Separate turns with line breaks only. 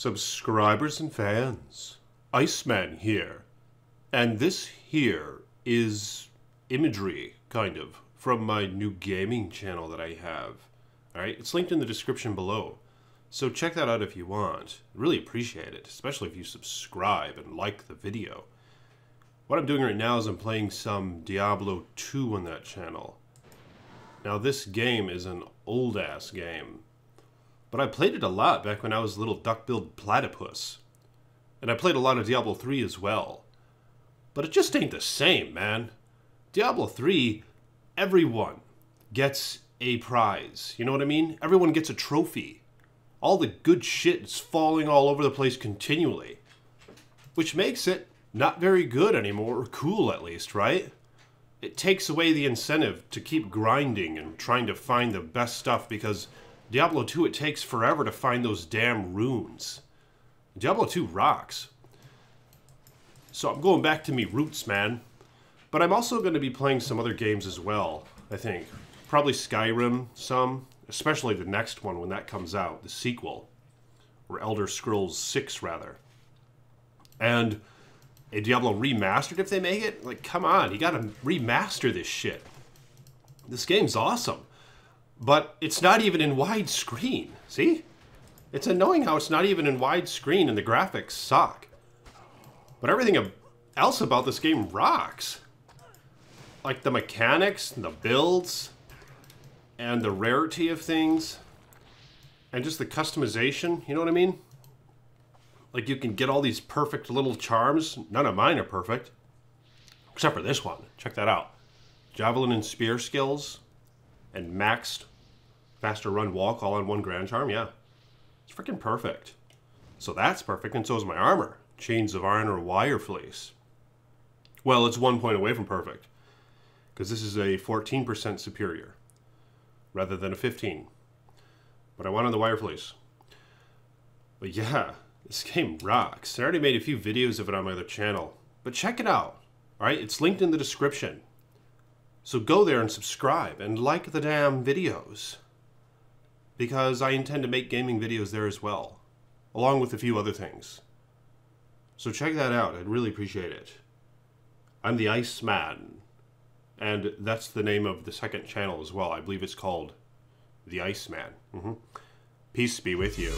Subscribers and fans, Iceman here. And this here is imagery, kind of, from my new gaming channel that I have. Alright, it's linked in the description below. So check that out if you want. Really appreciate it, especially if you subscribe and like the video. What I'm doing right now is I'm playing some Diablo 2 on that channel. Now this game is an old-ass game. But I played it a lot back when I was a little duck-billed platypus. And I played a lot of Diablo 3 as well. But it just ain't the same, man. Diablo 3, everyone gets a prize. You know what I mean? Everyone gets a trophy. All the good shit is falling all over the place continually. Which makes it not very good anymore, or cool at least, right? It takes away the incentive to keep grinding and trying to find the best stuff because Diablo 2, it takes forever to find those damn runes. Diablo 2 rocks. So I'm going back to me roots, man. But I'm also going to be playing some other games as well, I think. Probably Skyrim, some. Especially the next one when that comes out, the sequel. Or Elder Scrolls 6, rather. And a Diablo remastered if they make it? Like, come on, you gotta remaster this shit. This game's awesome. But it's not even in widescreen. See? It's annoying how it's not even in widescreen and the graphics suck. But everything else about this game rocks. Like the mechanics, and the builds, and the rarity of things, and just the customization, you know what I mean? Like you can get all these perfect little charms. None of mine are perfect. Except for this one. Check that out. Javelin and spear skills and maxed faster run walk all on one grand charm. Yeah. It's freaking perfect. So that's perfect, and so is my armor. Chains of Honor or wire fleece. Well, it's one point away from perfect. Because this is a 14% superior. Rather than a 15. But I wanted the wire fleece. But yeah, this game rocks. I already made a few videos of it on my other channel. But check it out. Alright, it's linked in the description. So go there and subscribe and like the damn videos. Because I intend to make gaming videos there as well. Along with a few other things. So check that out. I'd really appreciate it. I'm the Iceman. And that's the name of the second channel as well. I believe it's called The Iceman. Mm -hmm. Peace be with you.